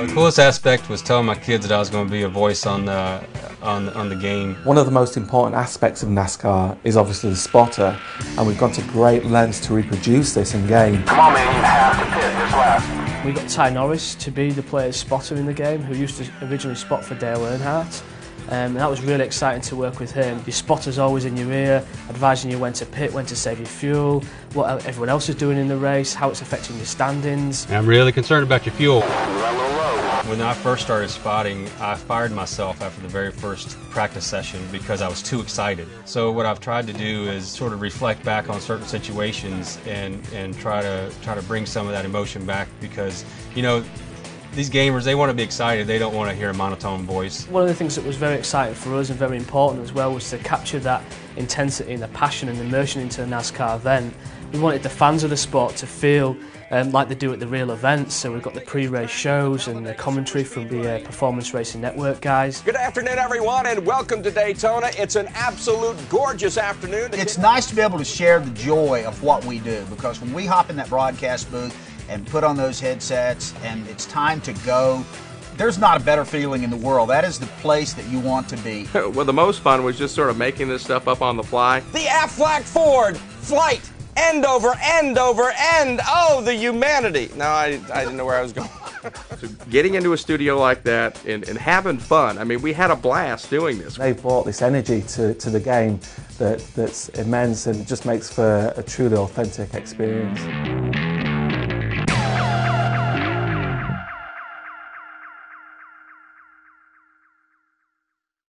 The coolest aspect was telling my kids that I was going to be a voice on the, on, on the game. One of the most important aspects of NASCAR is obviously the spotter, and we've gone to great lengths to reproduce this in game. Come on, man, you have to pit this lap. We got Ty Norris to be the player's spotter in the game, who used to originally spot for Dale Earnhardt. Um, and that was really exciting to work with him. Your spotter's always in your ear, advising you when to pit, when to save your fuel, what everyone else is doing in the race, how it's affecting your standings. I'm really concerned about your fuel. Run low, low. When I first started spotting, I fired myself after the very first practice session because I was too excited. So what I've tried to do is sort of reflect back on certain situations and, and try to try to bring some of that emotion back because, you know, these gamers, they want to be excited. They don't want to hear a monotone voice. One of the things that was very exciting for us and very important as well was to capture that intensity and the passion and immersion into a NASCAR event. We wanted the fans of the sport to feel um, like they do at the real events. So we've got the pre-race shows and the commentary from the uh, Performance Racing Network guys. Good afternoon, everyone, and welcome to Daytona. It's an absolute gorgeous afternoon. It's nice to be able to share the joy of what we do because when we hop in that broadcast booth and put on those headsets and it's time to go, there's not a better feeling in the world. That is the place that you want to be. well, the most fun was just sort of making this stuff up on the fly. The Aflac Ford flight, end over end over end. Oh, the humanity. No, I, I didn't know where I was going. So getting into a studio like that and, and having fun. I mean, we had a blast doing this. They've brought this energy to, to the game that, that's immense and just makes for a truly authentic experience.